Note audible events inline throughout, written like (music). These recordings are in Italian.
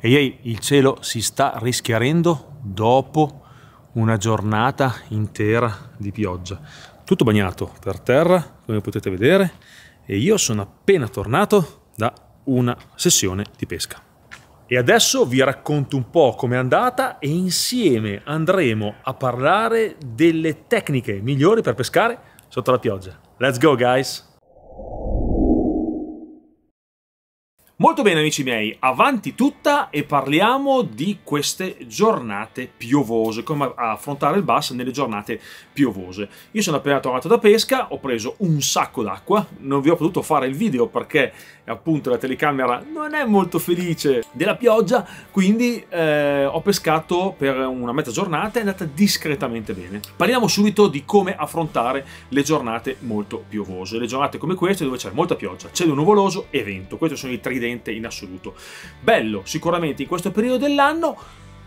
E il cielo si sta rischiarendo dopo una giornata intera di pioggia. Tutto bagnato per terra, come potete vedere, e io sono appena tornato da una sessione di pesca. E adesso vi racconto un po' com'è andata e insieme andremo a parlare delle tecniche migliori per pescare sotto la pioggia. Let's go guys! Molto bene amici miei, avanti tutta e parliamo di queste giornate piovose, come affrontare il bus nelle giornate piovose. Io sono appena tornato da pesca, ho preso un sacco d'acqua, non vi ho potuto fare il video perché appunto la telecamera non è molto felice della pioggia, quindi eh, ho pescato per una mezza giornata e è andata discretamente bene. Parliamo subito di come affrontare le giornate molto piovose, le giornate come queste dove c'è molta pioggia, cielo nuvoloso e vento, questi sono i tridente in assoluto. Bello sicuramente in questo periodo dell'anno,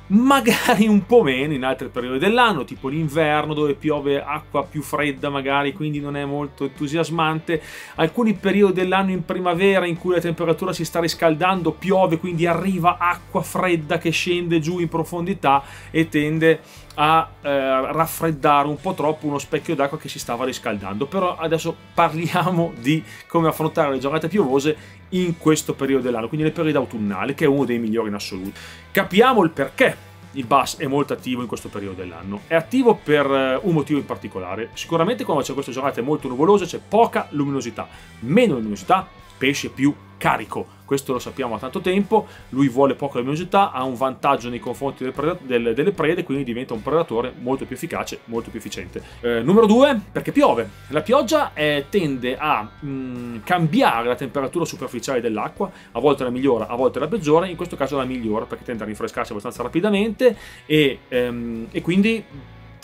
magari un po' meno in altri periodi dell'anno, tipo l'inverno dove piove acqua più fredda magari, quindi non è molto entusiasmante. Alcuni periodi dell'anno in primavera in cui la temperatura si sta riscaldando, piove, quindi arriva acqua fredda che scende giù in profondità e tende a eh, raffreddare un po' troppo uno specchio d'acqua che si stava riscaldando. Però adesso parliamo di come affrontare le giornate piovose in questo periodo dell'anno, quindi nel periodo autunnale, che è uno dei migliori in assoluto. Capiamo il perché il bus è molto attivo in questo periodo dell'anno. È attivo per eh, un motivo in particolare. Sicuramente quando c'è queste giornate molto nuvolose c'è poca luminosità. Meno luminosità, pesce più carico. Questo lo sappiamo da tanto tempo, lui vuole poca luminosità, ha un vantaggio nei confronti del del, delle prede, quindi diventa un predatore molto più efficace, molto più efficiente. Eh, numero due, perché piove. La pioggia eh, tende a mh, mm, cambiare la temperatura superficiale dell'acqua, a volte la migliora, a volte la peggiore, in questo caso la migliore perché tende a rinfrescarsi abbastanza rapidamente e, ehm, e quindi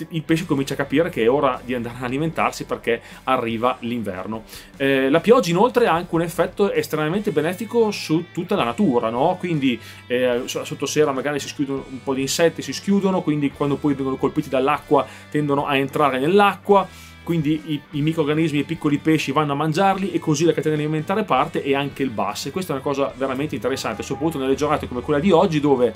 il pesce comincia a capire che è ora di andare ad alimentarsi perché arriva l'inverno. Eh, la pioggia inoltre ha anche un effetto estremamente benefico su tutta la natura, no? quindi eh, sotto sera magari si schiudono un po' di insetti, si schiudono, quindi quando poi vengono colpiti dall'acqua tendono a entrare nell'acqua quindi i, i microorganismi e i piccoli pesci vanno a mangiarli e così la catena alimentare parte e anche il bus. E questa è una cosa veramente interessante, soprattutto nelle giornate come quella di oggi dove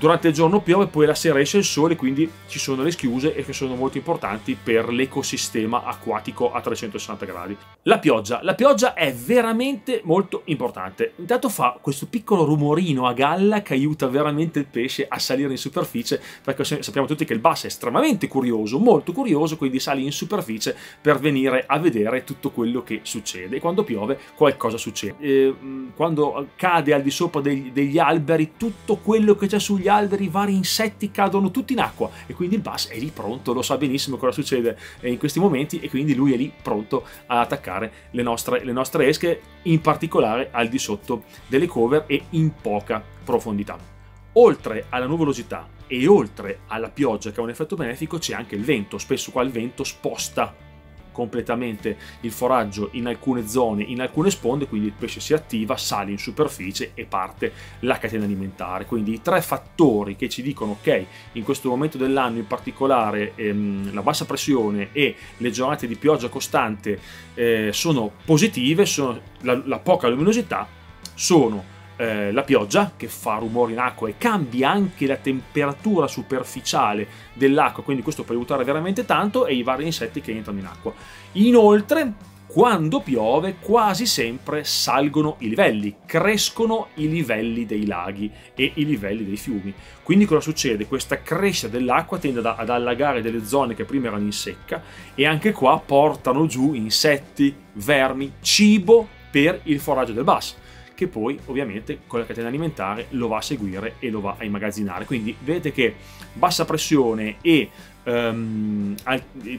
Durante il giorno piove, poi la sera esce il sole, quindi ci sono le schiuse e che sono molto importanti per l'ecosistema acquatico a 360 gradi. La pioggia. La pioggia è veramente molto importante. Intanto fa questo piccolo rumorino a galla che aiuta veramente il pesce a salire in superficie, perché sappiamo tutti che il bass è estremamente curioso, molto curioso, quindi sali in superficie per venire a vedere tutto quello che succede. E quando piove qualcosa succede. E, quando cade al di sopra degli, degli alberi, tutto quello che c'è sugli alberi, i vari insetti cadono tutti in acqua. E quindi il bus è lì pronto, lo sa benissimo cosa succede in questi momenti. E quindi lui è lì pronto ad attaccare le nostre, le nostre esche, in particolare al di sotto delle cover e in poca profondità. Oltre alla nuvolosità e oltre alla pioggia che ha un effetto benefico c'è anche il vento, spesso qua il vento sposta completamente il foraggio in alcune zone, in alcune sponde, quindi il pesce si attiva, sale in superficie e parte la catena alimentare. Quindi i tre fattori che ci dicono ok, in questo momento dell'anno in particolare ehm, la bassa pressione e le giornate di pioggia costante eh, sono positive, sono la, la poca luminosità, sono eh, la pioggia che fa rumore in acqua e cambia anche la temperatura superficiale dell'acqua, quindi questo può aiutare veramente tanto, e i vari insetti che entrano in acqua. Inoltre, quando piove quasi sempre salgono i livelli, crescono i livelli dei laghi e i livelli dei fiumi. Quindi cosa succede? Questa crescita dell'acqua tende ad allagare delle zone che prima erano in secca e anche qua portano giù insetti, vermi, cibo per il foraggio del basso che poi ovviamente con la catena alimentare lo va a seguire e lo va a immagazzinare. Quindi vedete che bassa pressione e um,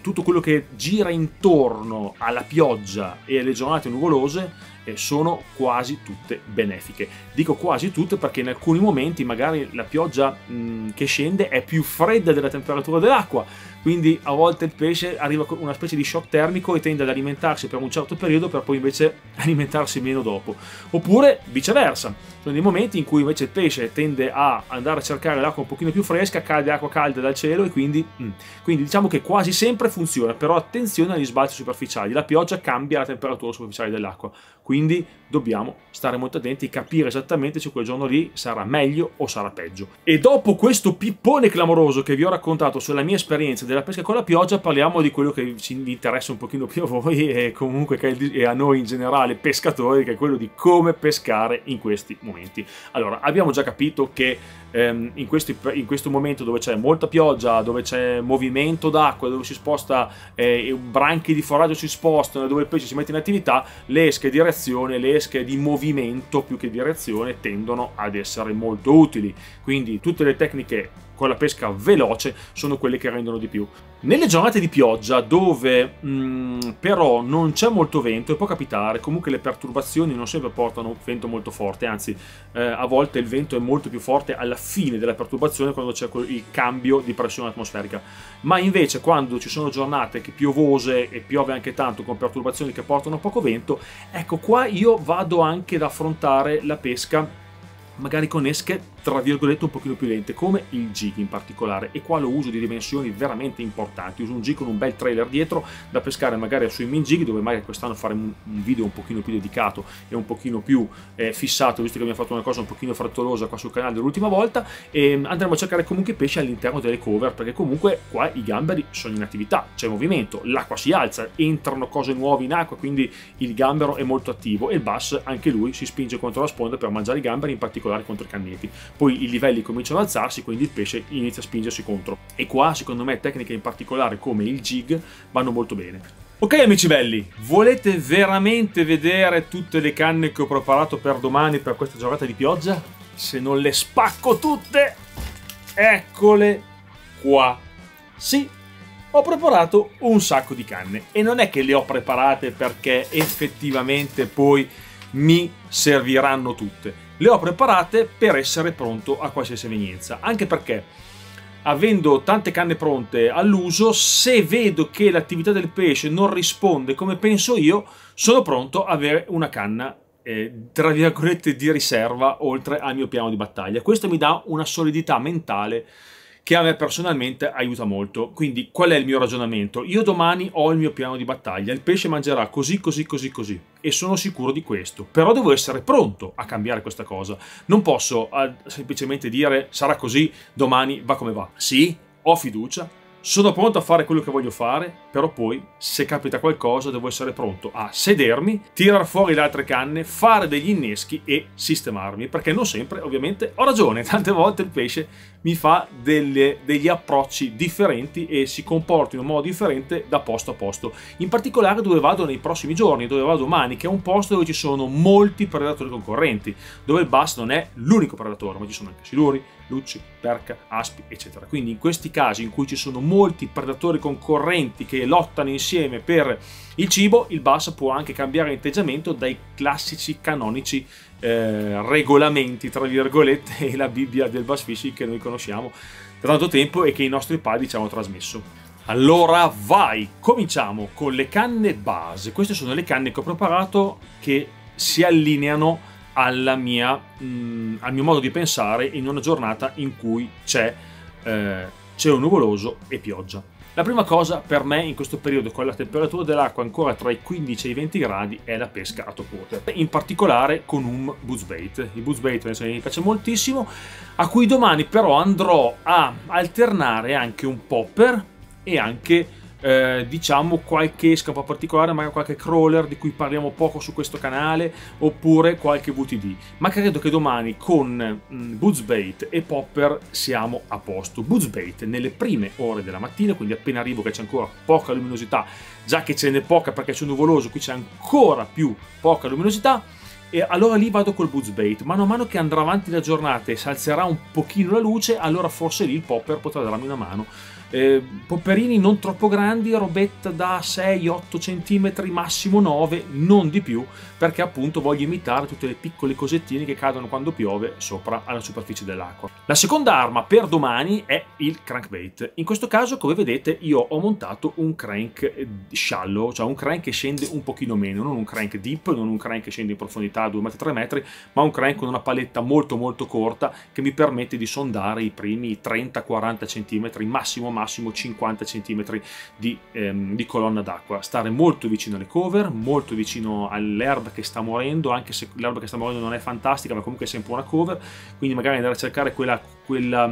tutto quello che gira intorno alla pioggia e alle giornate nuvolose sono quasi tutte benefiche. Dico quasi tutte perché in alcuni momenti magari la pioggia mh, che scende è più fredda della temperatura dell'acqua, quindi a volte il pesce arriva con una specie di shock termico e tende ad alimentarsi per un certo periodo per poi invece (laughs) alimentarsi meno dopo. Oppure viceversa, sono dei momenti in cui invece il pesce tende a andare a cercare l'acqua un pochino più fresca, cade acqua calda dal cielo e quindi, mm. quindi diciamo che quasi sempre funziona, però attenzione agli sbalzi superficiali, la pioggia cambia la temperatura superficiale dell'acqua quindi dobbiamo stare molto attenti e capire esattamente se quel giorno lì sarà meglio o sarà peggio. E dopo questo pippone clamoroso che vi ho raccontato sulla mia esperienza della pesca con la pioggia, parliamo di quello che ci interessa un pochino più a voi (laughs) e comunque e a noi in generale pescatori, che è quello di come pescare in questi momenti. Allora, abbiamo già capito che ehm, in, questi, in, questo momento dove c'è molta pioggia, dove c'è movimento d'acqua, dove si sposta, eh, branchi di foraggio si spostano, dove il pesce si mette in attività, le esche di reazione, le esche di movimento più che di reazione tendono ad essere molto utili. Quindi tutte le tecniche con la pesca veloce sono quelle che rendono di più. Nelle giornate di pioggia dove mh, mm, però non c'è molto vento e può capitare, comunque le perturbazioni non sempre portano vento molto forte, anzi eh, a volte il vento è molto più forte alla fine della perturbazione quando c'è il cambio di pressione atmosferica, ma invece quando ci sono giornate che piovose e piove anche tanto con perturbazioni che portano poco vento, ecco qua io vado anche ad affrontare la pesca magari con esche tra virgolette un pochino più lente come il jig in particolare e qua lo uso di dimensioni veramente importanti. Uso un jig con un bel trailer dietro da pescare magari sui min jig dove magari quest'anno faremo un video un pochino più dedicato e un pochino più eh, fissato visto che abbiamo fatto una cosa un pochino frettolosa qua sul canale dell'ultima volta. E andremo a cercare comunque pesci all'interno delle cover perché comunque qua i gamberi sono in attività c'è movimento l'acqua si alza entrano cose nuove in acqua quindi il gambero è molto attivo e il bass anche lui si spinge contro la sponda per mangiare i gamberi in particolare contro i canneti poi i livelli cominciano ad alzarsi, quindi il pesce inizia a spingersi contro. E qua, secondo me, tecniche in particolare come il jig vanno molto bene. Ok amici belli, volete veramente vedere tutte le canne che ho preparato per domani per questa giornata di pioggia? Se non le spacco tutte, eccole qua. Sì, ho preparato un sacco di canne e non è che le ho preparate perché effettivamente poi mi serviranno tutte le ho preparate per essere pronto a qualsiasi evenienza, anche perché avendo tante canne pronte all'uso, se vedo che l'attività del pesce non risponde come penso io, sono pronto a avere una canna eh, tra virgolette di riserva oltre al mio piano di battaglia. Questo mi dà una solidità mentale che a me personalmente aiuta molto. Quindi qual è il mio ragionamento? Io domani ho il mio piano di battaglia, il pesce mangerà così, così, così, così e sono sicuro di questo. Però devo essere pronto a cambiare questa cosa. Non posso uh, semplicemente dire sarà così, domani va come va. Sì, ho fiducia, sono pronto a fare quello che voglio fare, però poi, se capita qualcosa, devo essere pronto a sedermi, tirar fuori le altre canne, fare degli inneschi e sistemarmi, perché non sempre, ovviamente, ho ragione. (laughs) Tante volte il pesce mi fa delle, degli approcci differenti e si comporta in un modo differente da posto a posto. In particolare dove vado nei prossimi giorni, dove vado domani, che è un posto dove ci sono molti predatori concorrenti, dove il bass non è l'unico predatore, ma ci sono anche siluri, lucci, perca, aspi, eccetera. Quindi in questi casi in cui ci sono molti predatori concorrenti che lottano insieme per il cibo, il bass può anche cambiare atteggiamento dai classici canonici eh, regolamenti, tra virgolette, (laughs) e la Bibbia del bass fishing che noi conosciamo da tanto tempo e che i nostri padri ci hanno trasmesso. Allora vai, cominciamo con le canne base. Queste sono le canne che ho preparato che si allineano mia, mh, mm, al mio modo di pensare in una giornata in cui c'è, eh, un nuvoloso e pioggia. La prima cosa per me in questo periodo con la temperatura dell'acqua ancora tra i 15 e i 20 gradi è la pesca a top water, in particolare con un buzzbait. Il buzzbait mi piace moltissimo, a cui domani però andrò a alternare anche un popper e anche eh, diciamo qualche scampo particolare, magari qualche crawler di cui parliamo poco su questo canale, oppure qualche VTD. Ma credo che domani con mm, Bootsbait e Popper siamo a posto. Bootsbait nelle prime ore della mattina, quindi appena arrivo che c'è ancora poca luminosità, già che ce n'è poca perché c'è nuvoloso, qui c'è ancora più poca luminosità, e allora lì vado col Bootsbait. Mano a mano che andrà avanti la giornata e si alzerà un pochino la luce, allora forse lì il Popper potrà darmi una mano eh, popperini non troppo grandi, robetta da 6-8 cm, massimo 9, non di più, perché appunto voglio imitare tutte le piccole cosettine che cadono quando piove sopra alla superficie dell'acqua. La seconda arma per domani è il crankbait. In questo caso, come vedete, io ho montato un crank shallow, cioè un crank che scende un pochino meno, non un crank deep, non un crank che scende in profondità a 2-3 metri, ma un crank con una paletta molto molto corta che mi permette di sondare i primi 30-40 cm, massimo massimo massimo 50 cm di, ehm, di colonna d'acqua. Stare molto vicino alle cover, molto vicino all'erba che sta morendo, anche se l'erba che sta morendo non è fantastica, ma comunque è sempre una cover, quindi magari andare a cercare quella, quella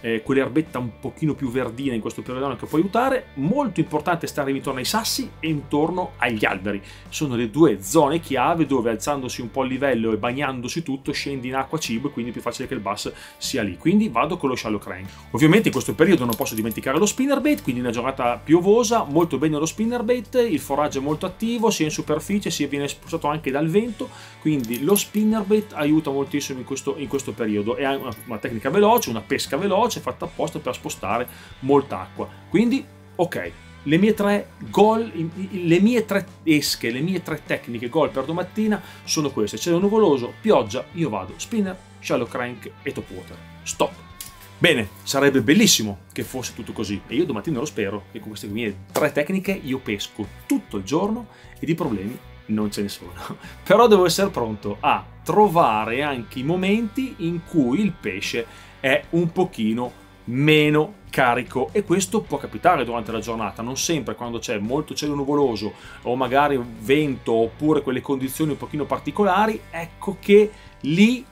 eh, quell'erbetta un pochino più verdina in questo periodo che può aiutare. Molto importante stare intorno ai sassi e intorno agli alberi. Sono le due zone chiave dove alzandosi un po' il livello e bagnandosi tutto scendi in acqua cibo e quindi è più facile che il bus sia lì. Quindi vado con lo shallow crank. Ovviamente in questo periodo non posso dimenticare lo spinnerbait, quindi una giornata piovosa, molto bene lo spinnerbait, il foraggio è molto attivo, sia in superficie sia viene spostato anche dal vento, quindi lo spinnerbait aiuta moltissimo in questo, in questo periodo. È una, una tecnica veloce, una pesca veloce veloce fatta apposta per spostare molta acqua. Quindi, ok, le mie tre gol, le mie tre esche, le mie tre tecniche gol per domattina sono queste. Cielo nuvoloso, pioggia, io vado spinner, shallow crank e top water. Stop. Bene, sarebbe bellissimo che fosse tutto così e io domattina lo spero che con queste mie tre tecniche io pesco tutto il giorno e di problemi non ce ne sono. (laughs) Però devo essere pronto a trovare anche i momenti in cui il pesce è un pochino meno carico e questo può capitare durante la giornata, non sempre quando c'è molto cielo nuvoloso o magari vento oppure quelle condizioni un pochino particolari, ecco che lì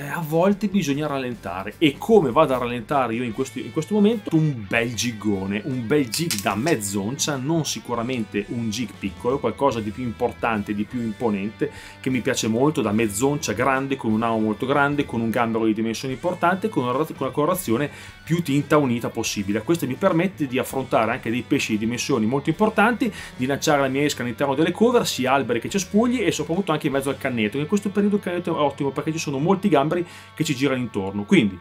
eh, a volte bisogna rallentare. E come vado a rallentare io in questo, in questo momento? Un bel giggone un bel jig da mezzoncia non sicuramente un jig piccolo qualcosa di più importante di più imponente che mi piace molto da mezzoncia grande con un amo molto grande con un gambero di dimensioni importante con una, con una colorazione più tinta unita possibile. Questo mi permette di affrontare anche dei pesci di dimensioni molto importanti di lanciare la mia esca all'interno delle cover sia alberi che cespugli e soprattutto anche in mezzo al cannetto in questo periodo il cannetto è ottimo perché ci sono molti gamberi gamberi che ci girano intorno. Quindi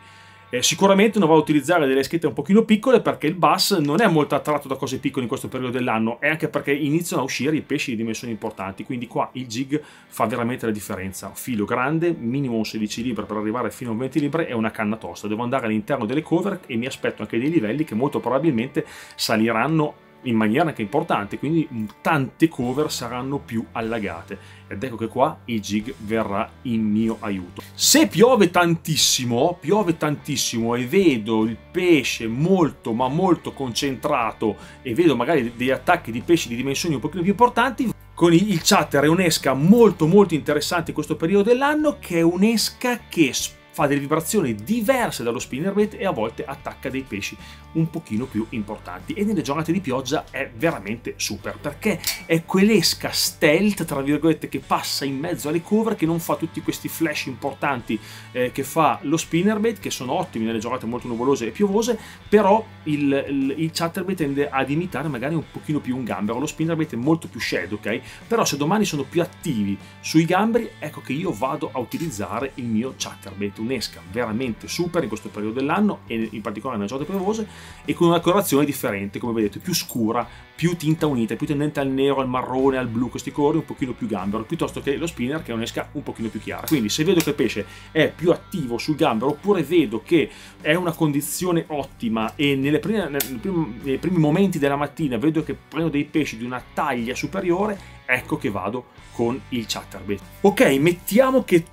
eh, sicuramente non vado a utilizzare delle schede un pochino piccole perché il bass non è molto attratto da cose piccole in questo periodo dell'anno e anche perché iniziano a uscire i pesci di dimensioni importanti quindi qua il jig fa veramente la differenza filo grande minimo un 16 libbre per arrivare fino a 20 libbre e una canna tosta devo andare all'interno delle cover e mi aspetto anche dei livelli che molto probabilmente saliranno in maniera anche importante, quindi tante cover saranno più allagate. Ed ecco che qua il jig verrà in mio aiuto. Se piove tantissimo, piove tantissimo e vedo il pesce molto ma molto concentrato e vedo magari degli attacchi di pesci di dimensioni un pochino più importanti, con il chatter è un'esca molto molto interessante in questo periodo dell'anno che è un'esca che fa delle vibrazioni diverse dallo spinnerbait e a volte attacca dei pesci un pochino più importanti. E nelle giornate di pioggia è veramente super perché è quell'esca stealth tra virgolette che passa in mezzo alle cover che non fa tutti questi flash importanti eh, che fa lo spinnerbait che sono ottimi nelle giornate molto nuvolose e piovose però il, il, il chatterbait tende ad imitare magari un pochino più un gambero. Lo spinnerbait è molto più shed ok? Però se domani sono più attivi sui gamberi ecco che io vado a utilizzare il mio chatterbait un'esca veramente super in questo periodo dell'anno e in particolare nelle giornate piovose e con una colorazione differente, come vedete, più scura, più tinta unita, più tendente al nero, al marrone, al blu, questi colori un pochino più gambero, piuttosto che lo spinner che è un'esca un pochino più chiara. Quindi se vedo che il pesce è più attivo sul gambero, oppure vedo che è una condizione ottima e nelle prime, nei, primi, nei primi momenti della mattina vedo che prendo dei pesci di una taglia superiore, ecco che vado con il chatterbait. Ok, mettiamo che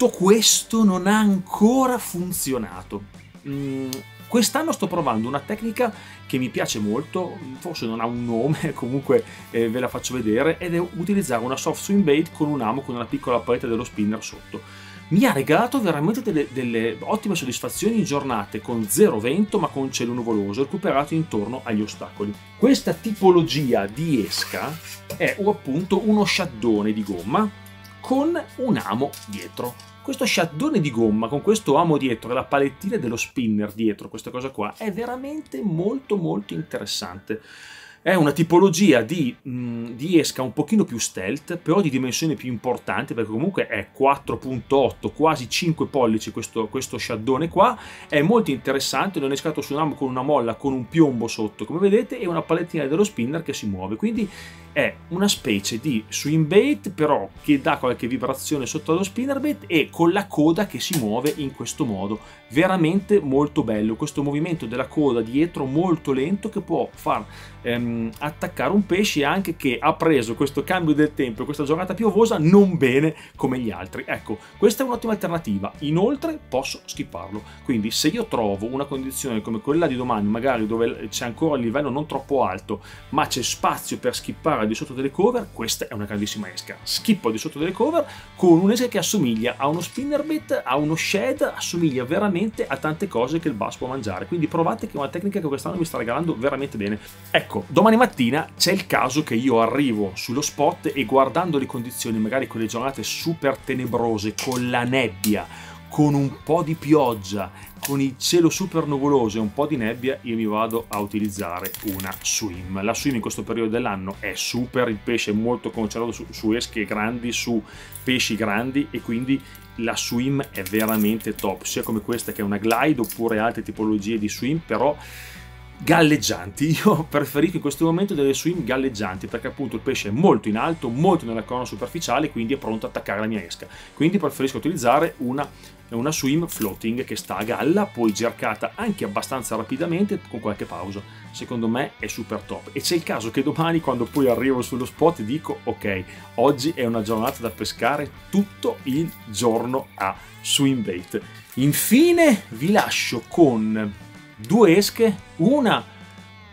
tutto questo non ha ancora funzionato. Mm, Quest'anno sto provando una tecnica che mi piace molto, forse non ha un nome, (laughs) comunque eh, ve la faccio vedere, ed è utilizzare una soft swing bait con un amo con una piccola paletta dello spinner sotto. Mi ha regalato veramente delle, delle ottime soddisfazioni in giornate con zero vento ma con cielo nuvoloso recuperato intorno agli ostacoli. Questa tipologia di esca è appunto uno sciaddone di gomma con un amo dietro questo sciaddone di gomma con questo amo dietro e la palettina dello spinner dietro, questa cosa qua, è veramente molto molto interessante. È una tipologia di, mh, mm, di, esca un pochino più stealth, però di dimensioni più importanti, perché comunque è 4.8, quasi 5 pollici questo, questo sciaddone qua. È molto interessante, non è scatto su un amo con una molla con un piombo sotto, come vedete, e una palettina dello spinner che si muove. Quindi è una specie di swing bait però che dà qualche vibrazione sotto allo spinnerbait e con la coda che si muove in questo modo veramente molto bello questo movimento della coda dietro molto lento che può far ehm, attaccare un pesce anche che ha preso questo cambio del tempo questa giornata piovosa non bene come gli altri. Ecco questa è un'ottima alternativa. Inoltre posso skipparlo. Quindi se io trovo una condizione come quella di domani magari dove c'è ancora il livello non troppo alto ma c'è spazio per skippare al di sotto delle cover questa è una grandissima esca. Schippo al di sotto delle cover con un'esca che assomiglia a uno spinnerbait a uno shed assomiglia veramente a tante cose che il bass può mangiare. Quindi provate che è una tecnica che quest'anno mi sta regalando veramente bene. Ecco domani mattina c'è il caso che io arrivo sullo spot e guardando le condizioni magari quelle giornate super tenebrose con la nebbia con un po' di pioggia, con il cielo super nuvoloso e un po' di nebbia, io mi vado a utilizzare una swim. La swim in questo periodo dell'anno è super, il pesce è molto concentrato su, su esche grandi, su pesci grandi e quindi la swim è veramente top, sia come questa che è una glide oppure altre tipologie di swim, però galleggianti. (laughs) Io preferisco in questo momento delle swim galleggianti perché appunto il pesce è molto in alto, molto nella corona superficiale, quindi è pronto ad attaccare la mia esca. Quindi preferisco utilizzare una, una swim floating che sta a galla, poi cercata anche abbastanza rapidamente con qualche pausa. Secondo me è super top. E c'è il caso che domani quando poi arrivo sullo spot dico ok, oggi è una giornata da pescare tutto il giorno a swim bait. Infine vi lascio con due esche, una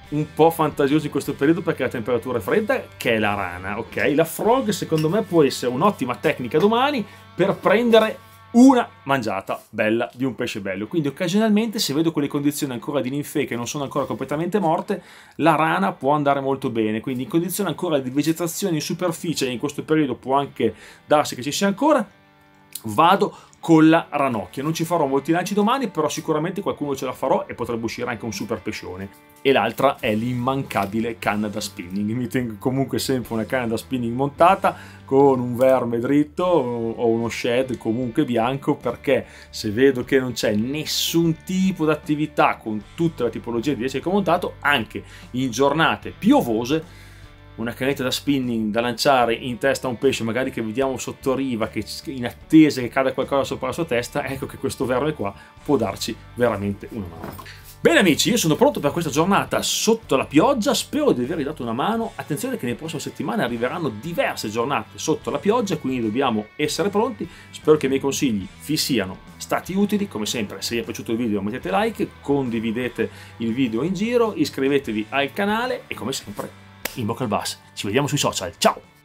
un po' fantasiosa in questo periodo perché la temperatura è fredda, che è la rana, ok? La frog secondo me può essere un'ottima tecnica domani per prendere una mangiata bella di un pesce bello. Quindi occasionalmente se vedo quelle condizioni ancora di ninfe che non sono ancora completamente morte, la rana può andare molto bene. Quindi in condizioni ancora di vegetazione in superficie, in questo periodo può anche darsi che ci sia ancora, vado con la ranocchia. Non ci farò molti lanci domani, però sicuramente qualcuno ce la farò e potrebbe uscire anche un super pescione. E l'altra è l'immancabile canna da spinning. Mi tengo comunque sempre una canna da spinning montata con un verme dritto o uno shed comunque bianco perché se vedo che non c'è nessun tipo di attività con tutta la tipologia di esce che ho montato, anche in giornate piovose, una canetta da spinning da lanciare in testa a un pesce magari che vediamo sotto riva che in attesa che cada qualcosa sopra la sua testa ecco che questo verme qua può darci veramente una mano. Bene amici, io sono pronto per questa giornata sotto la pioggia, spero di avervi dato una mano, attenzione che nelle prossime settimane arriveranno diverse giornate sotto la pioggia, quindi dobbiamo essere pronti, spero che i miei consigli vi siano stati utili, come sempre se vi è piaciuto il video mettete like, condividete il video in giro, iscrivetevi al canale e come sempre in bocca al bus. Ci vediamo sui social. Ciao!